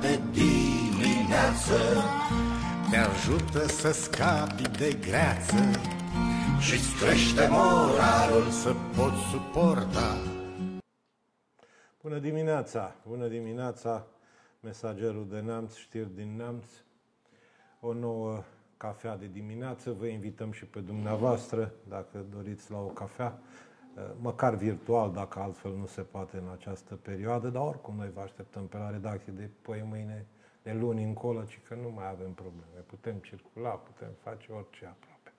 de dimineață Te ajută să scapi de greață Și-ți crește moralul să poți suporta Bună dimineața! Bună dimineața! Mesagerul de Neamț, știri din Neamț. O nouă cafea de dimineață. Vă invităm și pe dumneavoastră, dacă doriți la o cafea, măcar virtual, dacă altfel nu se poate în această perioadă, dar oricum noi vă așteptăm pe la redacție de poi mâine, de luni încolo, ci că nu mai avem probleme. Putem circula, putem face orice aproape.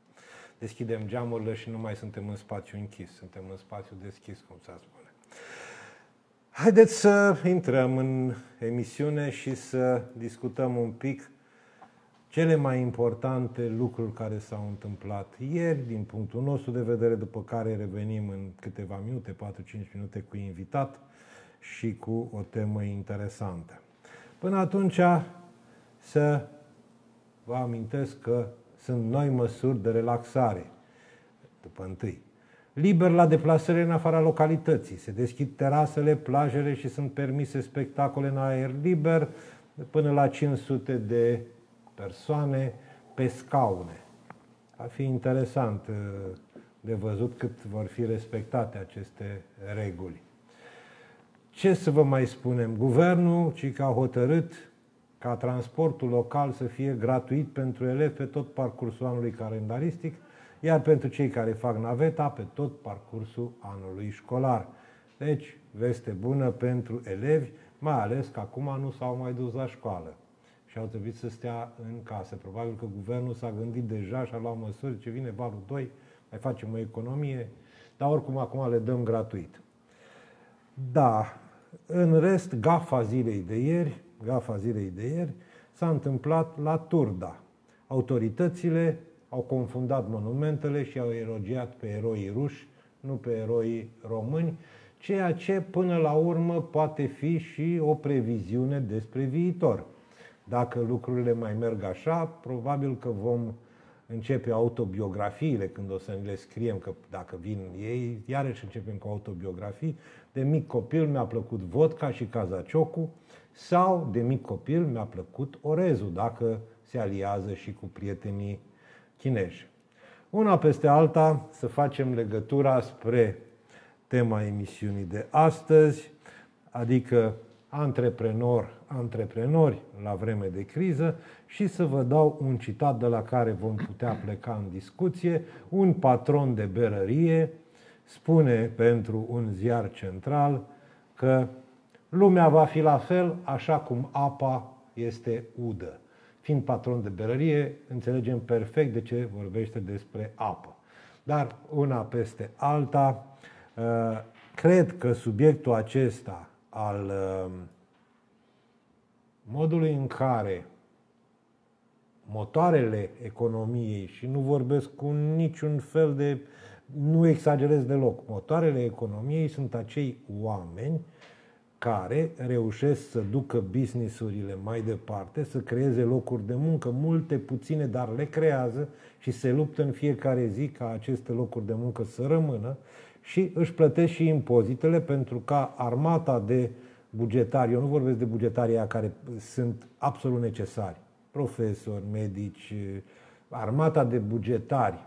Deschidem geamurile și nu mai suntem în spațiu închis, suntem în spațiu deschis, cum s-a spune. Haideți să intrăm în emisiune și să discutăm un pic cele mai importante lucruri care s-au întâmplat ieri, din punctul nostru de vedere, după care revenim în câteva minute, 4-5 minute cu invitat și cu o temă interesantă. Până atunci, să vă amintesc că sunt noi măsuri de relaxare după întâi. Liber la deplasări în afara localității. Se deschid terasele, plajele și sunt permise spectacole în aer liber până la 500 de persoane pe scaune. Ar fi interesant uh, de văzut cât vor fi respectate aceste reguli. Ce să vă mai spunem? Guvernul, ci că a hotărât ca transportul local să fie gratuit pentru elevi pe tot parcursul anului calendaristic, iar pentru cei care fac naveta pe tot parcursul anului școlar. Deci, veste bună pentru elevi, mai ales că acum nu s-au mai dus la școală și au trebuit să stea în casă. Probabil că guvernul s-a gândit deja și a luat măsuri, ce vine valul 2, mai facem o economie, dar oricum acum le dăm gratuit. Da, în rest, gafa zilei de ieri, gafa zilei de ieri, s-a întâmplat la Turda. Autoritățile au confundat monumentele și au erogiat pe eroii ruși, nu pe eroii români, ceea ce până la urmă poate fi și o previziune despre viitor. Dacă lucrurile mai merg așa, probabil că vom începe autobiografiile când o să le scriem, că dacă vin ei, iarăși începem cu autobiografii. De mic copil mi-a plăcut vodka și cazaciocu sau de mic copil mi-a plăcut orezul, dacă se aliază și cu prietenii chinezi. Una peste alta să facem legătura spre tema emisiunii de astăzi, adică antreprenor, antreprenori la vreme de criză și să vă dau un citat de la care vom putea pleca în discuție. Un patron de berărie spune pentru un ziar central că lumea va fi la fel așa cum apa este udă. Fiind patron de berărie, înțelegem perfect de ce vorbește despre apă. Dar una peste alta, uh, cred că subiectul acesta al uh, modului în care motoarele economiei, și nu vorbesc cu niciun fel de, nu exagerez deloc, motoarele economiei sunt acei oameni care reușesc să ducă businessurile mai departe, să creeze locuri de muncă, multe, puține, dar le creează și se luptă în fiecare zi ca aceste locuri de muncă să rămână și își plătesc și impozitele pentru ca armata de bugetari, eu nu vorbesc de bugetarii care sunt absolut necesari, profesori, medici, armata de bugetari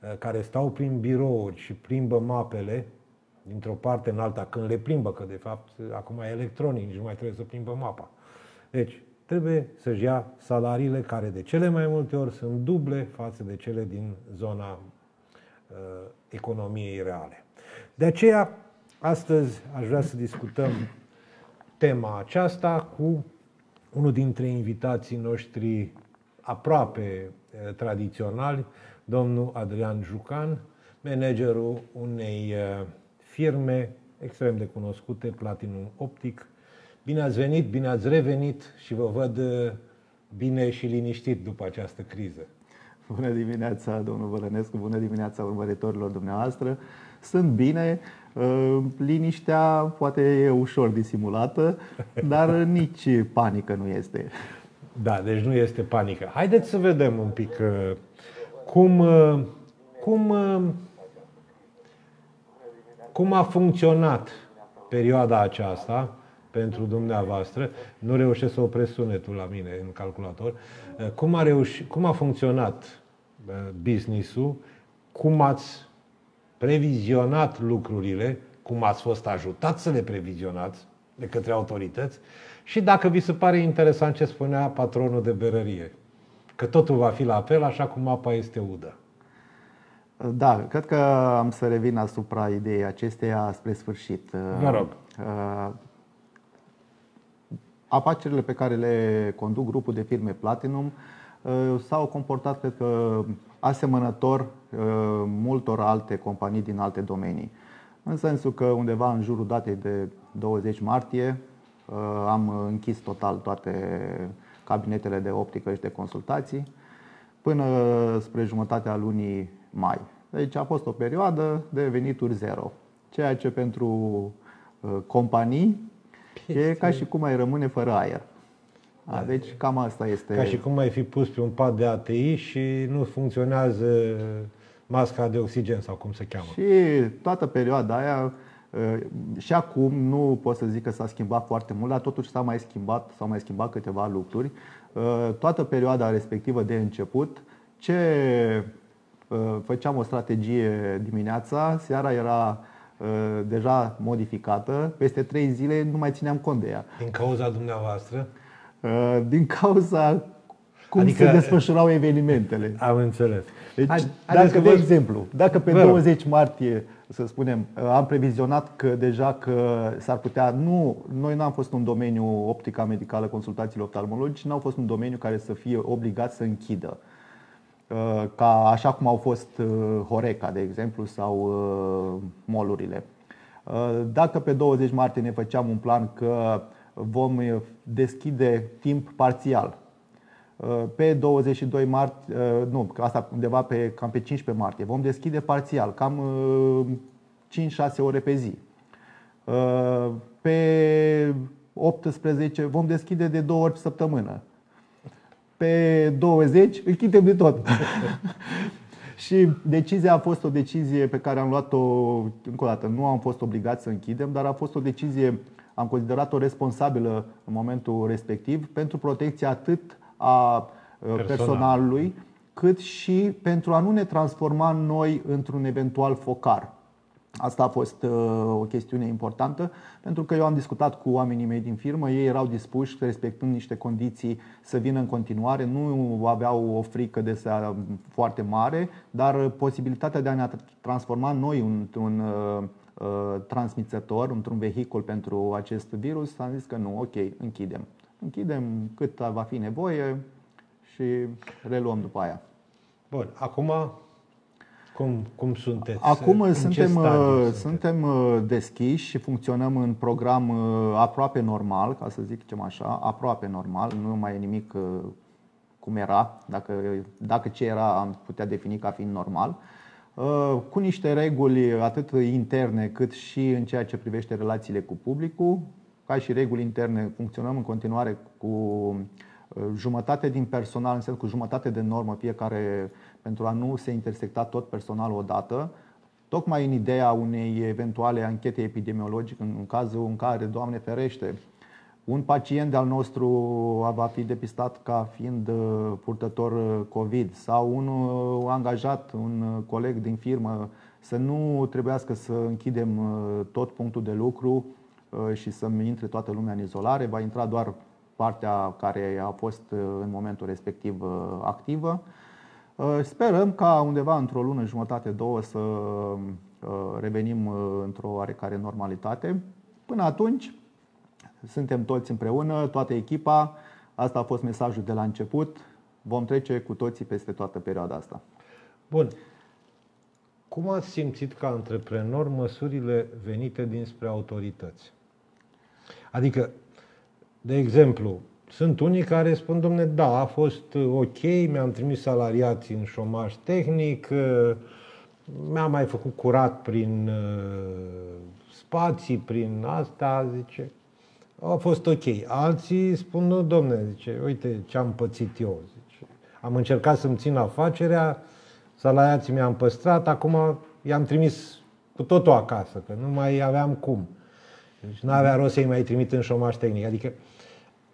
eh, care stau prin birouri și plimbă mapele dintr-o parte în alta, când le plimbă, că de fapt acum e electronic, nici nu mai trebuie să plimbă mapa. Deci, trebuie să-și ia salariile care de cele mai multe ori sunt duble față de cele din zona uh, economiei reale. De aceea, astăzi aș vrea să discutăm tema aceasta cu unul dintre invitații noștri aproape eh, tradiționali, domnul Adrian Jucan, managerul unei eh, firme extrem de cunoscute, Platinum Optic. Bine ați venit, bine ați revenit și vă văd eh, bine și liniștit după această criză. Bună dimineața, domnul Vălănescu, bună dimineața urmăritorilor dumneavoastră. Sunt bine, uh, liniștea poate e ușor disimulată, dar nici panică nu este. Da, deci nu este panică. Haideți să vedem un pic uh, cum, uh, cum, cum a funcționat perioada aceasta pentru dumneavoastră. Nu reușesc să opresc sunetul la mine în calculator. Uh, cum a, reușit, cum a funcționat uh, business-ul? Cum ați previzionat lucrurile? Cum ați fost ajutat să le previzionați de către autorități? Și dacă vi se pare interesant ce spunea patronul de berărie, că totul va fi la fel, așa cum apa este udă. Da, cred că am să revin asupra ideii acesteia spre sfârșit. Vă rog. Uh, afacerile pe care le conduc grupul de firme Platinum uh, s-au comportat, cred că, asemănător uh, multor alte companii din alte domenii. În sensul că undeva în jurul datei de 20 martie am închis total toate cabinetele de optică și de consultații până spre jumătatea lunii mai. Deci a fost o perioadă de venituri zero. Ceea ce pentru uh, companii e ca și cum ai rămâne fără aer. A, deci cam asta este. Ca și cum ai fi pus pe un pat de ATI și nu funcționează masca de oxigen sau cum se cheamă. Și toată perioada aia uh, și acum nu pot să zic că s-a schimbat foarte mult, dar totuși s-a mai schimbat, s-au mai schimbat câteva lucruri. Uh, toată perioada respectivă de început, ce uh, făceam o strategie dimineața, seara era uh, deja modificată, peste trei zile nu mai țineam cont de ea. Din cauza dumneavoastră? Din cauza cum adică, se desfășurau evenimentele. Am înțeles. Deci, Hai, dacă, de exemplu, dacă pe 20 martie să spunem, am previzionat că deja că s-ar putea, nu, noi n-am fost un domeniu optica medicală, consultațiile oftalmologice, n-au fost un domeniu care să fie obligat să închidă. Uh, ca așa cum au fost uh, Horeca, de exemplu, sau uh, molurile. Dacă pe 20 martie ne făceam un plan că vom deschide timp parțial, pe 22 martie, nu, asta undeva pe, cam pe 15 martie, vom deschide parțial, cam 5-6 ore pe zi. Pe 18 vom deschide de două ori pe săptămână pe 20 închidem de tot. și decizia a fost o decizie pe care am luat-o, încă o dată, nu am fost obligat să închidem, dar a fost o decizie, am considerat-o responsabilă în momentul respectiv pentru protecția atât a uh, Personal. personalului, cât și pentru a nu ne transforma noi într-un eventual focar. Asta a fost uh, o chestiune importantă, pentru că eu am discutat cu oamenii mei din firmă, ei erau dispuși, respectând niște condiții, să vină în continuare, nu aveau o frică de să foarte mare, dar posibilitatea de a ne transforma noi într-un uh, uh, transmițător, într-un vehicul pentru acest virus, am zis că nu, ok, închidem. Închidem cât va fi nevoie și reluăm după aia. Bun, acum cum, cum sunteți? Acum în suntem, uh, suntem uh, deschiși și funcționăm în program uh, aproape normal, ca să zic cem așa, aproape normal, nu mai e nimic cum era, dacă, dacă ce era am putea defini ca fiind normal, cu niște reguli atât interne cât și în ceea ce privește relațiile cu publicul, ca și reguli interne, funcționăm în continuare cu jumătate din personal, în sens cu jumătate de normă fiecare pentru a nu se intersecta tot personalul odată, tocmai în ideea unei eventuale anchete epidemiologice, în cazul în care, Doamne ferește, un pacient al nostru va fi depistat ca fiind uh, purtător uh, COVID sau un uh, angajat, un coleg din firmă, să nu trebuiască să închidem tot punctul de lucru și să intre toată lumea în izolare, va intra doar partea care a fost în momentul respectiv activă. Uh, sperăm ca undeva într-o lună, jumătate, două să uh, revenim uh, într-o oarecare normalitate. Până atunci, suntem toți împreună, toată echipa. Asta a fost mesajul de la început. Vom trece cu toții peste toată perioada asta. Bun. Cum ați simțit ca antreprenor măsurile venite dinspre autorități? Adică, de exemplu, sunt unii care spun, domne, da, a fost uh, ok, mi-am trimis salariații în șomaj tehnic, uh, mi-am mai făcut curat prin uh, spații, prin asta, zice, a fost ok. Alții spun, nu, domne, zice, uite ce am pățit eu, zice. Am încercat să-mi țin afacerea, salariații mi-am păstrat, acum i-am trimis cu totul acasă, că nu mai aveam cum. Deci nu avea rost să-i mai trimit în șomaș tehnic. Adică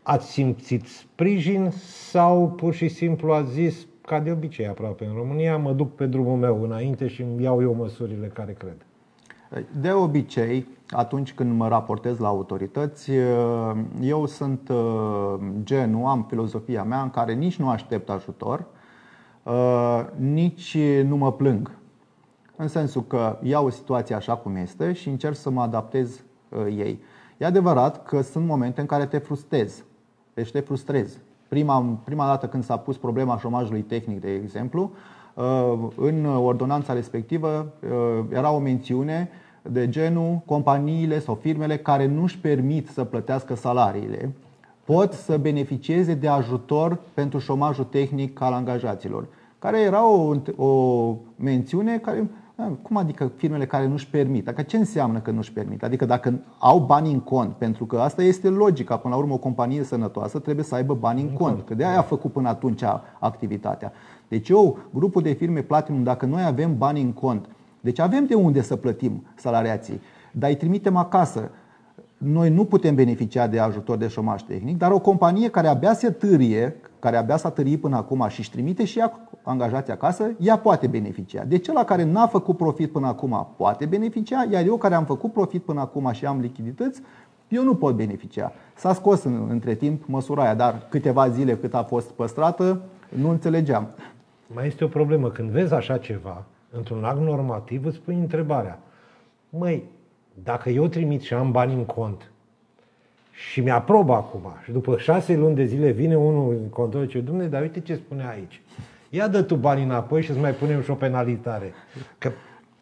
ați simțit sprijin sau pur și simplu ați zis, ca de obicei aproape în România, mă duc pe drumul meu înainte și îmi iau eu măsurile care cred. De obicei, atunci când mă raportez la autorități, eu sunt genul, am filozofia mea în care nici nu aștept ajutor, nici nu mă plâng. În sensul că iau o situație așa cum este și încerc să mă adaptez ei. E adevărat că sunt momente în care te frustrezi. Deci te frustrezi. Prima, prima dată când s-a pus problema șomajului tehnic, de exemplu, în ordonanța respectivă era o mențiune de genul companiile sau firmele care nu își permit să plătească salariile pot să beneficieze de ajutor pentru șomajul tehnic al angajaților. Care era o, o mențiune care cum adică firmele care nu-și permit? Adică ce înseamnă că nu-și permit? Adică dacă au bani în cont, pentru că asta este logica, până la urmă o companie sănătoasă trebuie să aibă bani în cont, că de aia a făcut până atunci activitatea. Deci eu, grupul de firme Platinum, dacă noi avem bani în cont, deci avem de unde să plătim salariații, dar îi trimitem acasă. Noi nu putem beneficia de ajutor de șomaj tehnic, dar o companie care abia se târie, care abia s-a târâit până acum și își trimite și ea angajații acasă, ea poate beneficia. Deci cel care n-a făcut profit până acum poate beneficia, iar eu care am făcut profit până acum și am lichidități, eu nu pot beneficia. S-a scos în, între timp măsura aia, dar câteva zile cât a fost păstrată, nu înțelegeam. Mai este o problemă. Când vezi așa ceva, într-un act normativ, îți pui întrebarea. Măi, dacă eu trimit și am bani în cont și mi-aprob acum și după șase luni de zile vine unul în control și zice, Dumne, dar uite ce spune aici. Ia dă tu banii înapoi și îți mai punem și o penalitare. Că...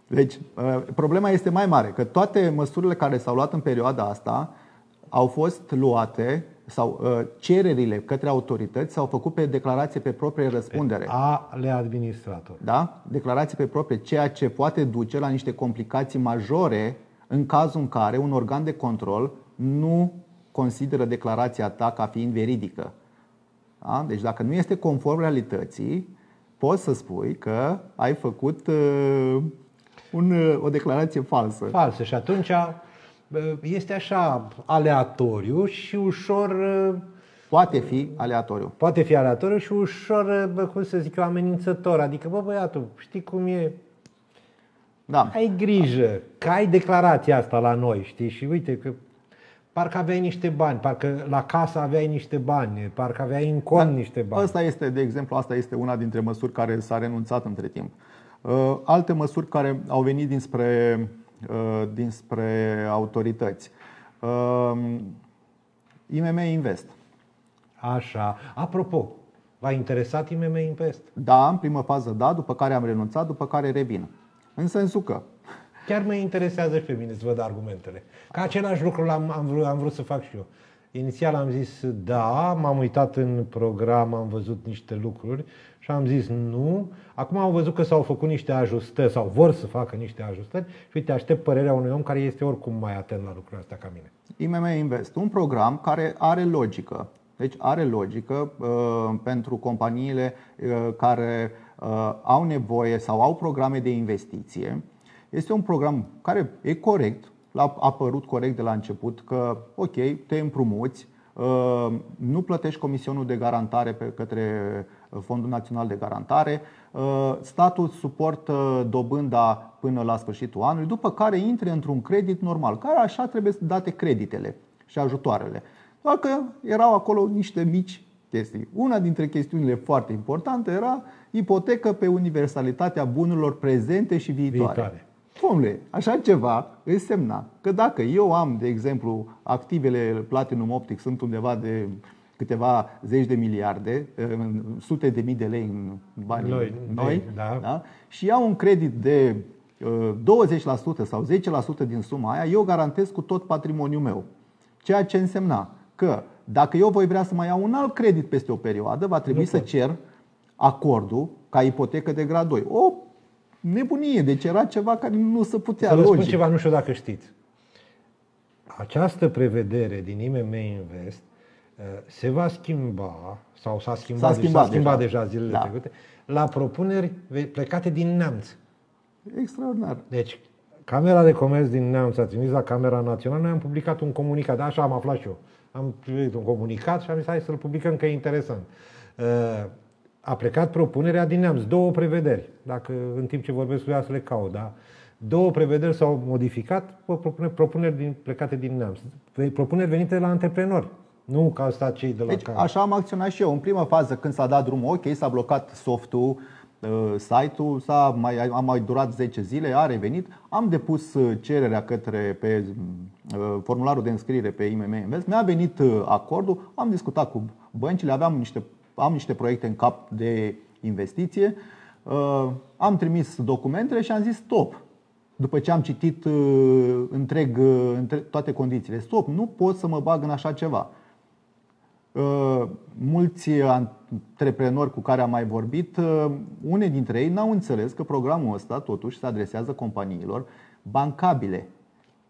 Deci, uh, problema este mai mare, că toate măsurile care s-au luat în perioada asta au fost luate sau uh, cererile către autorități s-au făcut pe declarație pe proprie răspundere. Ale administrator. Da? Declarație pe proprie, ceea ce poate duce la niște complicații majore în cazul în care un organ de control nu consideră declarația ta ca fiind veridică. Da? Deci dacă nu este conform realității, poți să spui că ai făcut uh, un, uh, o declarație falsă. Falsă și atunci uh, este așa aleatoriu și ușor... Uh, poate fi aleatoriu. Poate fi aleatoriu și ușor, uh, cum să zic eu, amenințător. Adică, bă, băiatul, știi cum e? Da. Ai grijă că ai declarația asta la noi, știi? Și uite că parcă aveai niște bani, parcă la casă aveai niște bani, parcă aveai în cont da, niște bani. Asta este, de exemplu, asta este una dintre măsuri care s-a renunțat între timp. Uh, alte măsuri care au venit dinspre, uh, dinspre autorități. Uh, IMM Invest. Așa. Apropo, v-a interesat IMM Invest? Da, în primă fază da, după care am renunțat, după care revin. În sensul că Chiar mă interesează și pe mine să văd argumentele. Ca același lucru am, am, vrut, am vrut să fac și eu. Inițial am zis da, m-am uitat în program, am văzut niște lucruri și am zis nu. Acum am văzut că s-au făcut niște ajustări sau vor să facă niște ajustări și uite, aștept părerea unui om care este oricum mai atent la lucrurile astea ca mine. IMM Invest, un program care are logică. Deci are logică uh, pentru companiile uh, care uh, au nevoie sau au programe de investiție este un program care e corect, a apărut corect de la început că, ok, te împrumuți, uh, nu plătești comisionul de garantare pe către Fondul Național de Garantare, uh, statul suportă dobânda până la sfârșitul anului, după care intri într-un credit normal, care așa trebuie date creditele și ajutoarele. Doar că erau acolo niște mici chestii. Una dintre chestiunile foarte importante era ipotecă pe universalitatea bunurilor prezente și viitoare. viitoare. Domnule, așa ceva însemna că dacă eu am, de exemplu, activele Platinum Optic sunt undeva de câteva zeci de miliarde, sute de mii de lei în bani noi, noi da. Da? și iau un credit de 20% uh, sau 10% din suma aia, eu garantez cu tot patrimoniul meu. Ceea ce însemna că dacă eu voi vrea să mai iau un alt credit peste o perioadă, va trebui nu să pot. cer acordul ca ipotecă de grad 2. O nebunie. Deci era ceva care nu se putea. Să vă spun ceva, nu știu dacă știți. Această prevedere din IMM Invest uh, se va schimba, sau s-a schimbat, s-a schimbat, s-a schimbat deja. deja zilele da. trecute, la propuneri plecate din neamț. Extraordinar. Deci, Camera de Comerț din Neamț a trimis la Camera Națională, noi am publicat un comunicat, da, așa am aflat și eu. Am primit un comunicat și am zis, hai să-l publicăm că e interesant. Uh, a plecat propunerea din Neamț, două prevederi, dacă în timp ce vorbesc cu ea să le caut, da? Două prevederi s-au modificat, propuneri, propuneri din, plecate din Neamț. Propuneri venite de la antreprenori, nu ca asta cei de la deci, Așa am acționat și eu. În prima fază, când s-a dat drumul, ok, s-a blocat softul, uh, site-ul, s-a mai, a mai durat 10 zile, a revenit. Am depus uh, cererea către pe uh, formularul de înscriere pe IMM Invest. Mi-a venit acordul, am discutat cu băncile, aveam niște, am niște proiecte în cap de investiție. Am trimis documentele și am zis stop. După ce am citit întreg, întreg toate condițiile, stop, nu pot să mă bag în așa ceva. Uh, mulți antreprenori cu care am mai vorbit, uh, unii dintre ei n-au înțeles că programul ăsta totuși se adresează companiilor bancabile.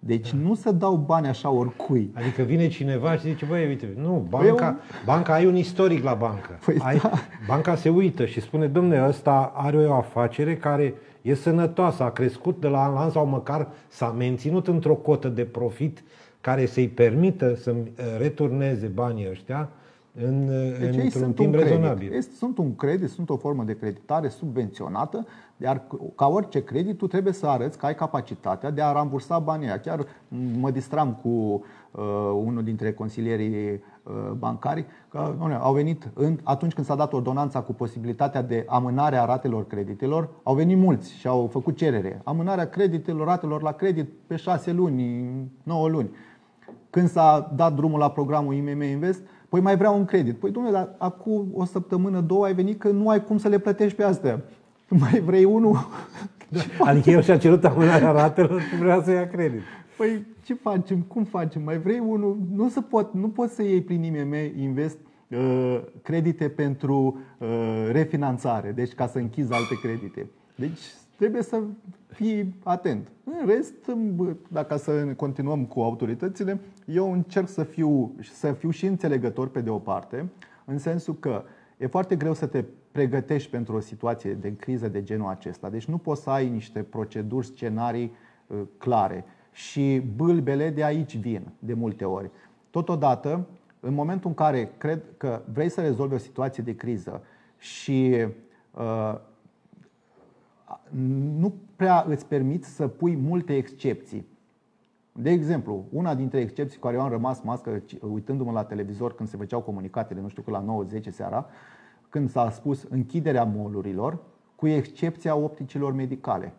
Deci nu se dau bani așa oricui. Adică vine cineva și zice, băi, uite, nu, banca, banca ai un istoric la bancă. Păi ai, da. Banca se uită și spune, domne, ăsta are o afacere care e sănătoasă, a crescut de la an la an sau măcar s-a menținut într-o cotă de profit care să-i permită să uh, returneze banii ăștia în, uh, deci într-un timp un rezonabil. Este, sunt un credit, sunt o formă de creditare subvenționată, iar ca orice credit, tu trebuie să arăți că ai capacitatea de a rambursa banii aia. Chiar mă distram cu uh, unul dintre consilierii uh, bancari, că nu, au venit în, atunci când s-a dat ordonanța cu posibilitatea de amânare a ratelor creditelor, au venit mulți și au făcut cerere. Amânarea creditelor, ratelor la credit pe șase luni, 9 luni. Când s-a dat drumul la programul IMM Invest, păi mai vreau un credit. Păi domnule, dar acum o săptămână, două ai venit că nu ai cum să le plătești pe astea. Mai vrei unul? Da. Adică el și-a cerut amânarea ratelor și vrea să ia credit. Păi ce facem? Cum facem? Mai vrei unul? Nu, se pot, nu poți să iei prin IMM Invest uh, credite pentru uh, refinanțare, deci ca să închizi alte credite. Deci trebuie să fii atent. În rest, dacă să continuăm cu autoritățile, eu încerc să fiu, să fiu și înțelegător pe de o parte, în sensul că e foarte greu să te pregătești pentru o situație de criză de genul acesta. Deci nu poți să ai niște proceduri, scenarii uh, clare. Și bâlbele de aici vin de multe ori. Totodată, în momentul în care cred că vrei să rezolvi o situație de criză și uh, nu prea îți permiți să pui multe excepții. De exemplu, una dintre excepții cu care eu am rămas mască uitându-mă la televizor când se făceau comunicatele, nu știu că la 9-10 seara, când s-a spus închiderea molurilor, cu excepția opticilor medicale.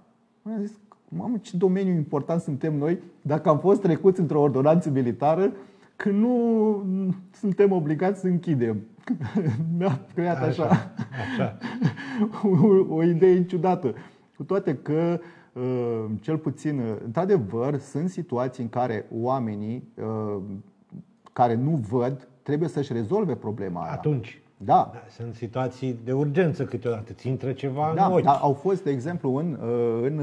Am zis, mamă, ce domeniu important suntem noi dacă am fost trecuți într-o ordonanță militară că nu suntem obligați să închidem. Mi-a creat așa, așa, așa. o, o idee ciudată. Cu toate că, uh, cel puțin, uh, într-adevăr, sunt situații în care oamenii uh, care nu văd trebuie să-și rezolve problema aia. Atunci. Da. da. Sunt situații de urgență câteodată. Ți intră ceva da, în ochi. Da, au fost, de exemplu, în, în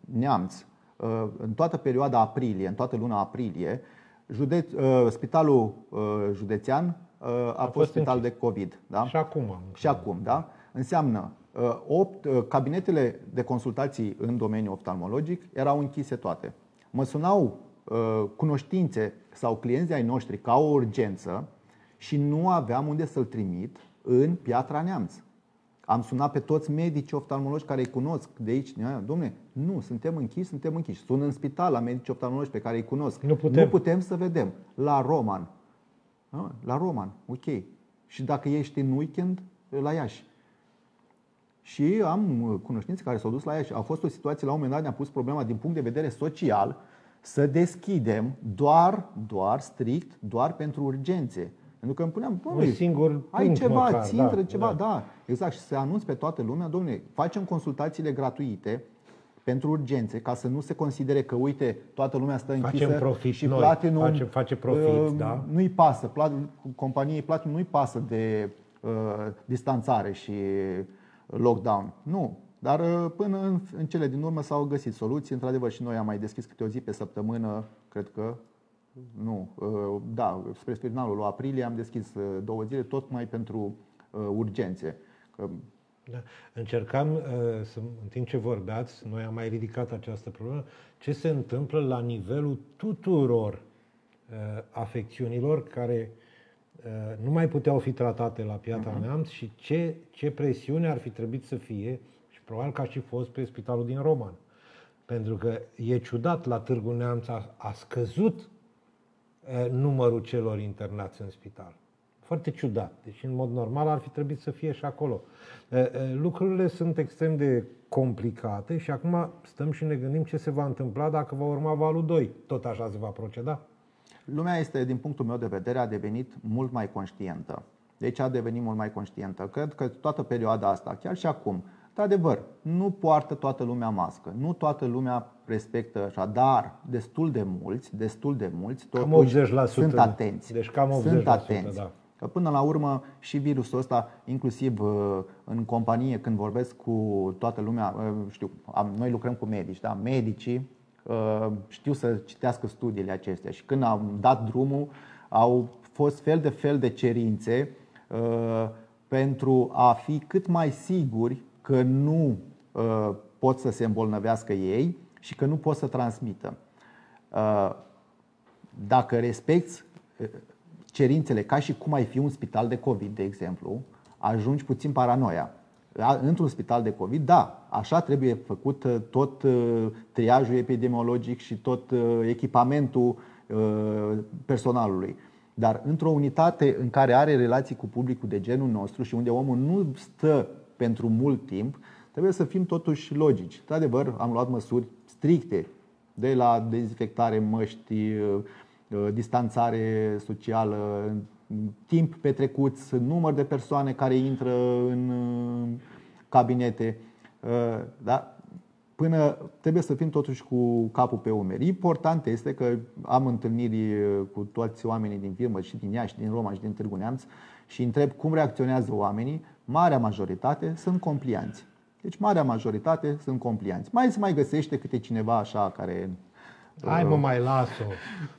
Neamț, în toată perioada aprilie, în toată luna aprilie, județ, spitalul județean a, a fost, fost spital închis. de COVID. Da? Și acum. Și acum, da? Înseamnă 8, uh, uh, cabinetele de consultații în domeniul oftalmologic erau închise toate. Mă sunau uh, cunoștințe sau clienții ai noștri ca o urgență și nu aveam unde să-l trimit în Piatra Neamț. Am sunat pe toți medici oftalmologi care îi cunosc de aici. Domne, nu, suntem închiși, suntem închiși. Sun în spital la medici oftalmologi pe care îi cunosc. Nu putem. nu putem să vedem. La Roman. La Roman, ok. Și dacă ești în weekend, la Iași. Și am uh, cunoștințe care s-au dus la ea și a fost o situație, la un moment dat ne-a pus problema din punct de vedere social să deschidem doar, doar strict, doar pentru urgențe. Pentru că îmi puneam, un singur ai ceva, măcar, ți intră da, ceva, da. da. Exact, și se anunț pe toată lumea, domne, facem consultațiile gratuite pentru urgențe, ca să nu se considere că, uite, toată lumea stă închisă facem profit și noi, Platinum face, face profit, uh, da? nu-i pasă, plat, companiei Platinum nu-i pasă de uh, distanțare și lockdown. Nu. Dar uh, până în, în cele din urmă s-au găsit soluții. Într-adevăr, și noi am mai deschis câte o zi pe săptămână, cred că. Nu. Uh, da, spre finalul lui aprilie am deschis uh, două zile, tot mai pentru urgențe. Da. Încercam, uh, să, în timp ce vorbeați, noi am mai ridicat această problemă, ce se întâmplă la nivelul tuturor uh, afecțiunilor care uh, nu mai puteau fi tratate la Piatra uh-huh. Neamț și ce, ce presiune ar fi trebuit să fie, și probabil că aș și fost pe spitalul din Roman. Pentru că e ciudat, la Târgu Neamț a, a scăzut uh, numărul celor internați în spital. Foarte ciudat. Deci, în mod normal, ar fi trebuit să fie și acolo. Lucrurile sunt extrem de complicate și acum stăm și ne gândim ce se va întâmpla dacă va urma valul 2. Tot așa se va proceda? Lumea este, din punctul meu de vedere, a devenit mult mai conștientă. Deci a devenit mult mai conștientă. Cred că toată perioada asta, chiar și acum, într-adevăr, nu poartă toată lumea mască, nu toată lumea respectă așa, dar destul de mulți, destul de mulți, totuși cam 80%, sunt atenți. Deci cam 80%, sunt atenți. Da. Că până la urmă și virusul ăsta, inclusiv uh, în companie, când vorbesc cu toată lumea, uh, știu, noi lucrăm cu medici, da? medicii uh, știu să citească studiile acestea și când am dat drumul, au fost fel de fel de cerințe pentru a fi cât mai siguri că nu pot să se îmbolnăvească ei și că nu pot să transmită. Dacă respecti cerințele, ca și cum ai fi un spital de COVID, de exemplu, ajungi puțin paranoia. Într-un spital de COVID, da, așa trebuie făcut uh, tot uh, triajul epidemiologic și tot uh, echipamentul personalului. Dar într-o unitate în care are relații cu publicul de genul nostru și unde omul nu stă pentru mult timp, trebuie să fim totuși logici. De adevăr, am luat măsuri stricte, de la dezinfectare, măști, Uh, distanțare socială, timp petrecut, număr de persoane care intră în uh, cabinete. Uh, da? Până trebuie să fim totuși cu capul pe umeri. Important este că am întâlniri cu toți oamenii din firmă, și din Iași, și din Roma, și din Târgu Neamț și întreb cum reacționează oamenii. Marea majoritate sunt complianți. Deci marea majoritate sunt complianți. Mai se mai găsește câte cineva așa care Hai mă, mai las-o.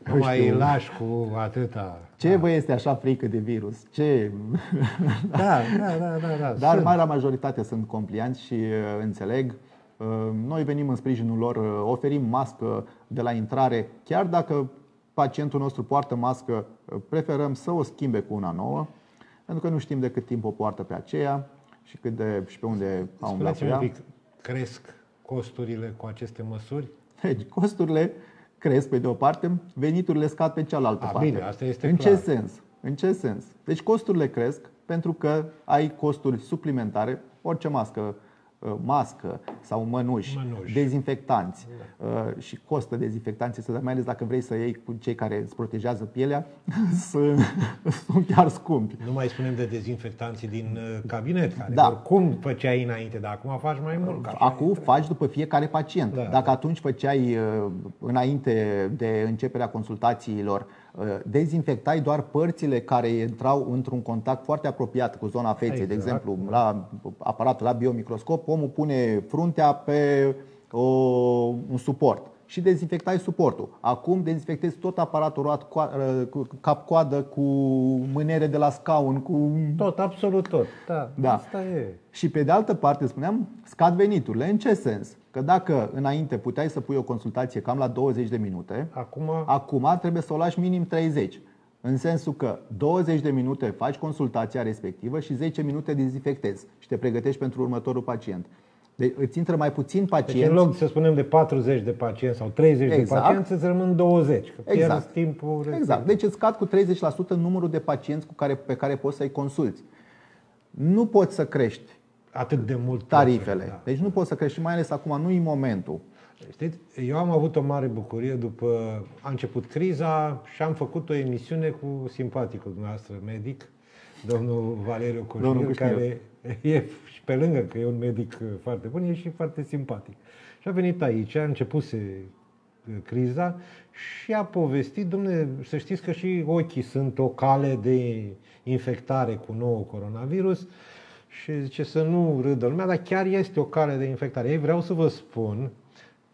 Mă mai lași cu atâta. Ce vă este așa frică de virus? Ce? Da, da, da, da. da. Dar sunt. marea majoritate sunt complianți și uh, înțeleg. Uh, noi venim în sprijinul lor, uh, oferim mască de la intrare, chiar dacă pacientul nostru poartă mască, preferăm să o schimbe cu una nouă, pentru că nu știm de cât timp o poartă pe aceea și, cât de, și pe unde au umblat pe ea. cresc costurile cu aceste măsuri? Deci, costurile cresc pe de o parte, veniturile scad pe cealaltă A, parte. Bine, asta este în clar. ce sens? În ce sens? Deci costurile cresc pentru că ai costuri suplimentare, orice mască Uh, mască sau mănuși, mănuși. dezinfectanți da. Uh, și costă dezinfectanții, să mai ales dacă vrei să iei cu cei care îți protejează pielea, sunt, sunt chiar scumpi. Nu mai spunem de dezinfectanții din uh, cabinet, care da. oricum făceai înainte, dar acum faci mai mult. Acum faci după fiecare pacient. Da. Dacă atunci făceai înainte de începerea consultațiilor Uh, dezinfectai doar părțile care intrau într-un contact foarte apropiat cu zona feței. Exact. De exemplu, la aparatul la biomicroscop, omul pune fruntea pe o, un suport și dezinfectai suportul. Acum dezinfectezi tot aparatul roat uh, cap-coadă cu mânere de la scaun, cu... Tot, absolut tot. Da, da. Asta e. Și pe de altă parte, spuneam, scad veniturile. În ce sens? Că dacă înainte puteai să pui o consultație cam la 20 de minute, acum, acum trebuie să o lași minim 30. În sensul că 20 de minute faci consultația respectivă și 10 minute dezinfectezi și te pregătești pentru următorul pacient. Deci îți intră mai puțin pacienți. Deci în loc să spunem de 40 de pacienți sau 30 exact. de pacienți, îți rămân 20. Că exact. timpul respectiv. Exact. Deci îți scad cu 30% numărul de pacienți cu care, pe care poți să-i consulți. Nu poți să crești atât de mult tarifele. Da. Deci nu poți să crești, mai ales acum nu e momentul. Știți, eu am avut o mare bucurie după a început criza și am făcut o emisiune cu simpaticul dumneavoastră medic, domnul Valeriu Coșnir, care e și pe lângă că e un medic foarte bun, e și foarte simpatic. Și a venit aici, a început criza și a povestit, domne, să știți că și ochii sunt o cale de infectare cu nou coronavirus și zice să nu râdă lumea, dar chiar este o cale de infectare. Ei vreau să vă spun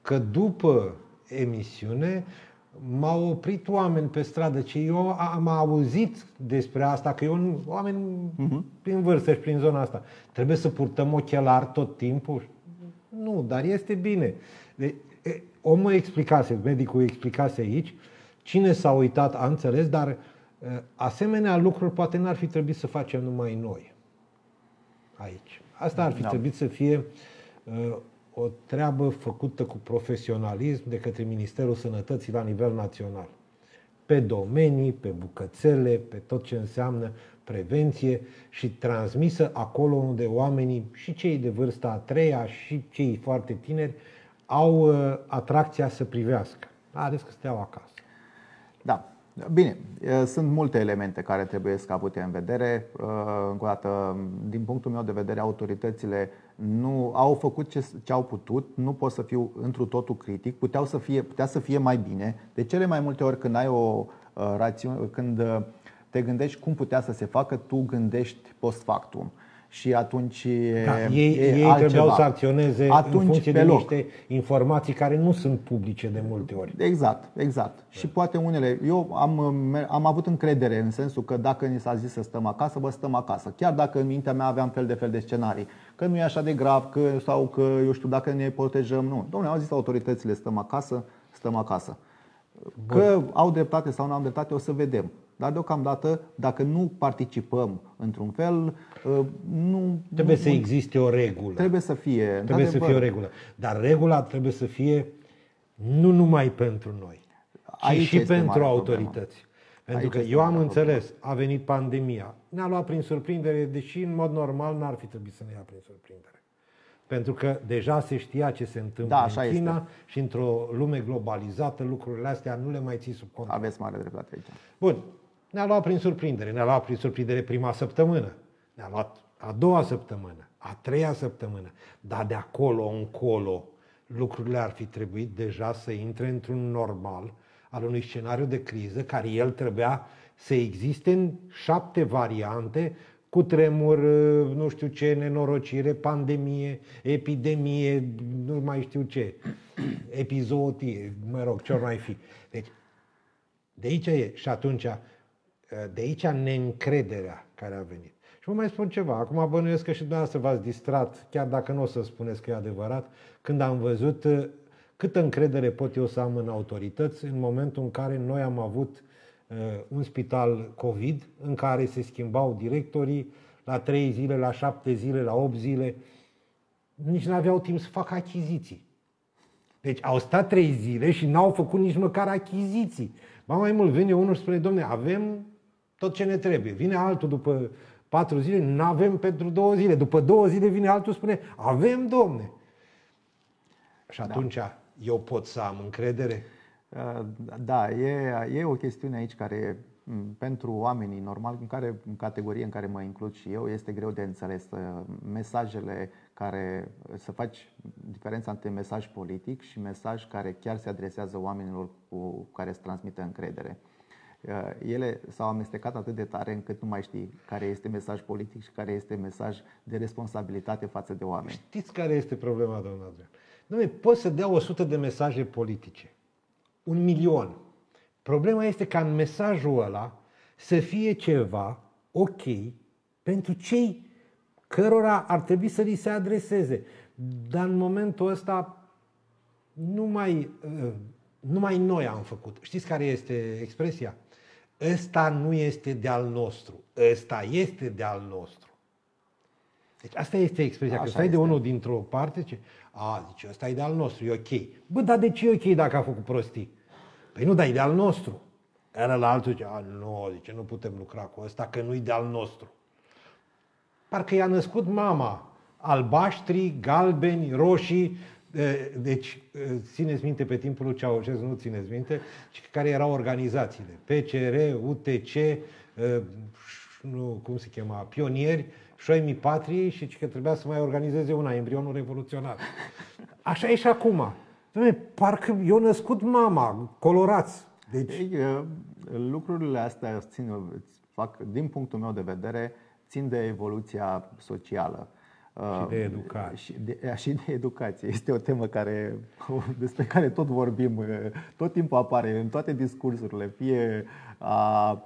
că după emisiune m-au oprit oameni pe stradă, ce eu am auzit despre asta, că eu, oameni uh-huh. prin vârstă și prin zona asta, trebuie să purtăm ochelari tot timpul? Nu, dar este bine. De, omul explicase, medicul explicase aici, cine s-a uitat a înțeles, dar asemenea lucruri poate n-ar fi trebuit să facem numai noi aici. Asta ar fi da. trebuit să fie uh, o treabă făcută cu profesionalism de către Ministerul Sănătății la nivel național. Pe domenii, pe bucățele, pe tot ce înseamnă prevenție și transmisă acolo unde oamenii, și cei de vârsta a treia, și cei foarte tineri, au uh, atracția să privească. Ales că steau acasă. Da, Bine, sunt multe elemente care trebuie scapute în vedere. Încă o dată, din punctul meu de vedere, autoritățile nu au făcut ce, ce au putut, nu pot să fiu întru totul critic, puteau să fie, putea să fie mai bine. De cele mai multe ori când ai o rațiune, când te gândești cum putea să se facă, tu gândești post factum și atunci da, ei, e ei trebuiau să acționeze atunci, în funcție de loc. niște informații care nu sunt publice de multe ori. Exact, exact. Da. Și poate unele, eu am, am avut încredere în sensul că dacă ni s-a zis să stăm acasă, vă stăm acasă. Chiar dacă în mintea mea aveam fel de fel de scenarii, că nu e așa de grav, că, sau că, eu știu, dacă ne protejăm, nu. Domnule, au zis autoritățile, stăm acasă, stăm acasă. Că Bun. au dreptate sau nu au dreptate, o să vedem. Dar deocamdată, dacă nu participăm într-un fel, uh, nu. Trebuie nu, să existe o regulă. Trebuie să fie. Trebuie să fie o regulă. Dar regula trebuie să fie nu numai pentru noi, ci Aici și pentru autorități. Problemă. Pentru Aici că eu am înțeles, a venit pandemia, ne-a luat prin surprindere, deși în mod normal n-ar fi trebuit să ne ia prin surprindere. Pentru că deja se știa ce se întâmplă da, în China este. și într-o lume globalizată lucrurile astea nu le mai ții sub control. Aveți mare dreptate aici. Bun, ne-a luat prin surprindere. Ne-a luat prin surprindere prima săptămână. Ne-a luat a doua săptămână, a treia săptămână. Dar de acolo încolo lucrurile ar fi trebuit deja să intre într-un normal al unui scenariu de criză care el trebuia să existe în șapte variante cu tremur, nu știu ce, nenorocire, pandemie, epidemie, nu mai știu ce, epizootie, mă rog, ce mai fi. Deci, de aici e. Și atunci, de aici neîncrederea care a venit. Și vă mai spun ceva, acum bănuiesc că și dumneavoastră v-ați distrat, chiar dacă nu o să spuneți că e adevărat, când am văzut uh, câtă încredere pot eu să am în autorități în momentul în care noi am avut uh, un spital COVID în care se schimbau directorii la 3 zile, la 7 zile, la 8 zile. Nici nu aveau timp să facă achiziții. Deci au stat 3 zile și n-au făcut nici măcar achiziții. Ba mai mult, vine unul și spune, domne, avem tot ce ne trebuie. Vine altul după patru zile, nu avem pentru două zile. După două zile vine altul și spune, avem, domne. Și da. atunci da. eu pot să am încredere? Uh, da, e, e o chestiune aici care pentru oamenii normal, în, care, în categorie în care mă includ și eu, este greu de înțeles uh, mesajele care să faci diferența între mesaj politic și mesaj care chiar se adresează oamenilor cu care îți transmită încredere. Uh, ele s-au amestecat atât de tare încât nu mai știi care este mesaj politic și care este mesaj de responsabilitate față de oameni. Știți care este problema, domnul Adrian? Dom'le, poți să dea 100 de mesaje politice, un milion. Problema este ca în mesajul ăla să fie ceva ok pentru cei cărora ar trebui să li se adreseze. Dar în momentul ăsta numai, uh, numai noi am făcut. Știți care este expresia? Ăsta nu este de al nostru, ăsta este de al nostru. Deci asta este expresia, Așa că stai este. de unul dintr-o parte, ce? a, zice, ăsta e de al nostru, e ok. Bă, dar de ce e ok dacă a făcut prostii? Păi nu, dar e de al nostru. Era la altul zice, a, nu, zice, nu putem lucra cu ăsta, că nu-i de al nostru. Parcă i-a născut mama, albaștri, galbeni, roșii, deci, țineți minte pe timpul lui Ceaușescu, nu țineți minte, care erau organizațiile. PCR, UTC, nu, cum se chema, pionieri, șoimii patriei și că trebuia să mai organizeze una, embrionul revoluționar. Așa e și acum. Doamne, parcă eu născut mama, colorați. Deci... Ei, lucrurile astea țin, fac, din punctul meu de vedere, țin de evoluția socială. Și de educație. Și de, și de educație. Este o temă care, despre care tot vorbim, tot timpul apare în toate discursurile, fie a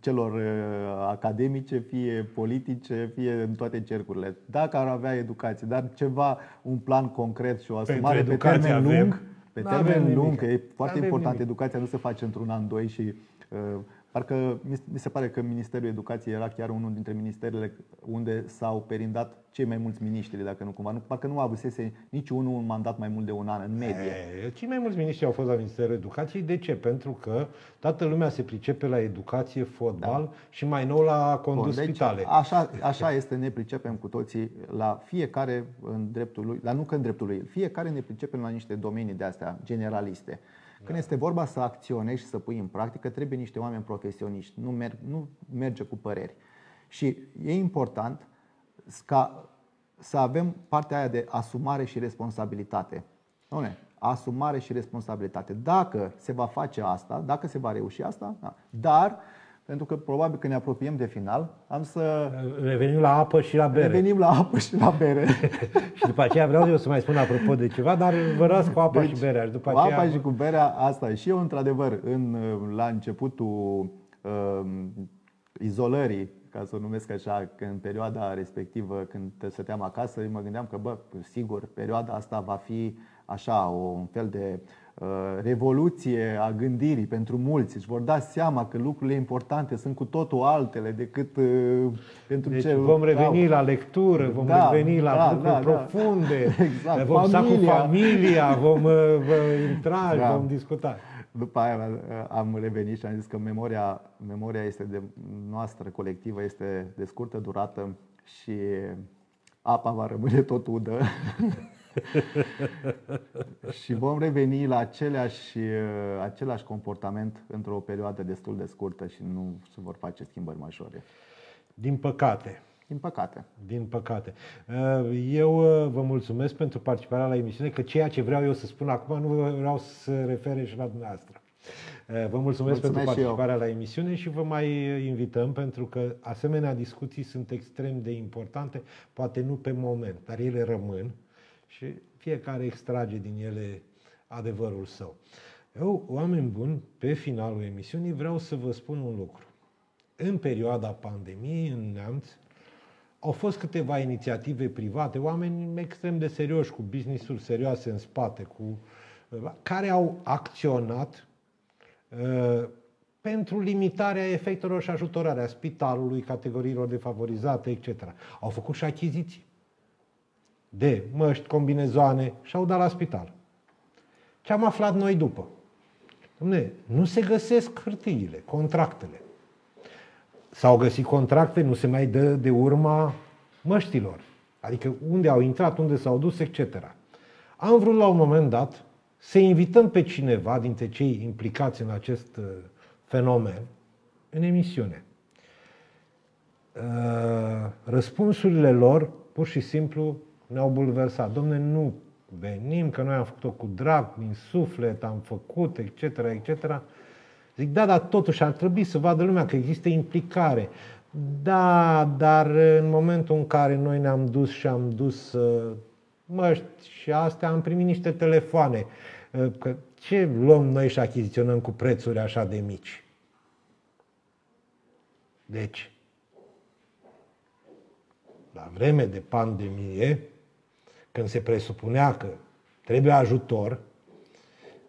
celor uh, academice, fie politice, fie în toate cercurile. Dacă ar avea educație, dar ceva, un plan concret și o asumare pe termen avem. lung, pe termen lung, că e foarte N-avem important, nimic. educația nu se face într-un an, doi și uh, Parcă mi- mi se pare că Ministerul Educației era chiar unul dintre ministerele unde s-au perindat cei mai mulți miniștri, dacă nu cumva. Nu, parcă nu avusese niciunul un mandat mai mult de un an în medie. E, Cei mai mulți miniștri au fost la Ministerul Educației. De ce? Pentru că toată lumea se pricepe la educație, fotbal da. și mai nou la condus Deci, spitale. așa, așa este, ne pricepem cu toții la fiecare în dreptul lui, dar nu că în dreptul lui, fiecare ne pricepem la niște domenii de astea generaliste. Când este vorba să acționezi și să pui în practică, trebuie niște oameni profesioniști, nu, merg, nu merge cu păreri. Și e important ca să avem partea aia de asumare și responsabilitate. Dom'le, asumare și responsabilitate. Dacă se va face asta, dacă se va reuși asta, da. dar pentru că probabil că ne apropiem de final, am să Revenim la apă și la bere. revenim la apă și la bere. Și după aceea vreau eu să mai spun apropo de ceva, dar vă las cu apa și berea. Și după cu aceea... apa și cu berea, asta e. Și eu, într-adevăr, în, la începutul um, izolării, ca să o numesc așa, că în perioada respectivă, când stăteam acasă, mă gândeam că, bă, sigur, perioada asta va fi așa, o, un fel de uh, revoluție a gândirii pentru mulți. Își vor da seama că lucrurile importante sunt cu totul altele decât uh, pentru Deci ce... vom reveni Da. la lectură, vom Da, reveni la da, lucruri da, da. profunde, Exact, vom sta cu familia. familia, vom uh, vă intra, Da. vom discuta. După aia uh, am revenit și am zis că memoria, memoria este de noastră colectivă, este de scurtă durată și apa va rămâne tot udă. și vom reveni la aceleași, uh, același comportament într-o perioadă destul de scurtă și nu se vor face schimbări majore. Din păcate, Din păcate. din păcate. Uh, Eu uh, vă mulțumesc pentru participarea la emisiune, că ceea ce vreau eu să spun acum nu vreau să se refere și la dumneavoastră. Uh, Vă mulțumesc, Mulțumesc pentru și eu. participarea la emisiune și vă mai invităm pentru că asemenea discuții sunt extrem de importante, poate nu pe moment, dar ele rămân și fiecare extrage din ele adevărul său. Eu, oameni buni, pe finalul emisiunii vreau să vă spun un lucru. În perioada pandemiei, în Neamț, au fost câteva inițiative private, oameni extrem de serioși, cu business-uri serioase în spate, cu, care au acționat uh, pentru limitarea efectelor și ajutorarea spitalului, categoriilor defavorizate, etc. Au făcut și achiziții de măști, combinezoane și au dat la spital. Ce am aflat noi după? Dom'le, nu se găsesc hârtiile, contractele. S-au găsit contracte, nu se mai dă de urma măștilor. Adică unde au intrat, unde s-au dus, etc. Am vrut la un moment dat să invităm pe cineva dintre cei implicați în acest uh, fenomen în emisiune. Uh, Răspunsurile lor pur și simplu ne-au bulversat. Domne, nu venim, că noi am făcut-o cu drag, din suflet, am făcut, etc., etc. Zic, da, dar totuși ar trebui să vadă lumea că există implicare. Da, dar în momentul în care noi ne-am dus și am dus uh, măști și astea, am primit niște telefoane. Uh, Că ce luăm noi și achiziționăm cu prețuri așa de mici? Deci, la vreme de pandemie, când se presupunea că trebuie ajutor,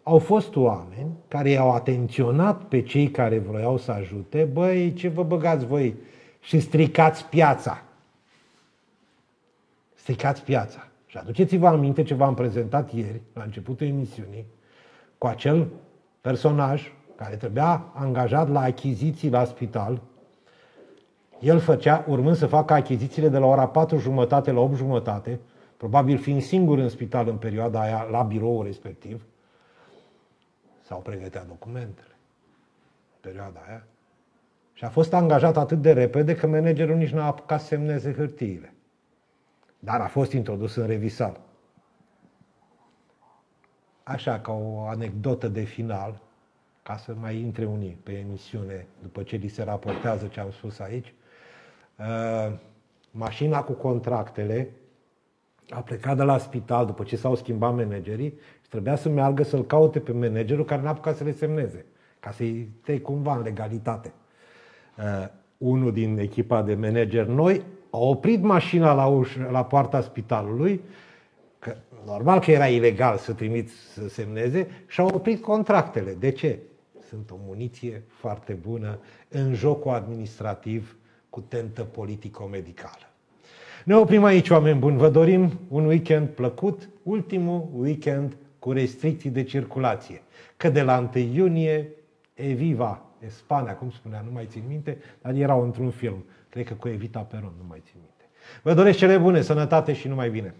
au fost oameni care i-au atenționat pe cei care vroiau să ajute, băi, ce vă băgați voi și stricați piața. Stricați piața. Și aduceți-vă aminte ce v-am prezentat ieri, la începutul emisiunii, cu acel personaj care trebuia angajat la achiziții la spital. El făcea, urmând să facă achizițiile de la ora 4 jumătate la 8 jumătate, probabil fiind singur în spital în perioada aia, la biroul respectiv, sau pregătea documentele în perioada aia. Și a fost angajat atât de repede că managerul nici n-a apucat să semneze hârtiile. Dar a fost introdus în revisal. Așa, ca o anecdotă de final, ca să mai intre unii pe emisiune după ce li se raportează ce am spus aici, uh, mașina cu contractele a plecat de la spital după ce s-au schimbat managerii și trebuia să meargă să-l caute pe managerul care n-a apucat să le semneze, ca să-i tei cumva în legalitate. Uh, unul din echipa de manageri noi a oprit mașina la, uș- la poarta spitalului, că normal că era ilegal să trimiți să semneze, și au oprit contractele. De ce? Sunt o muniție foarte bună în jocul administrativ cu tentă politico-medicală. Ne oprim aici, oameni buni. Vă dorim un weekend plăcut, ultimul weekend cu restricții de circulație. Că de la 1 iunie, Eviva, Spania, cum spunea, nu mai țin minte, dar erau într-un film, cred că cu Evita Peron, nu mai țin minte. Vă doresc cele bune, sănătate și numai bine!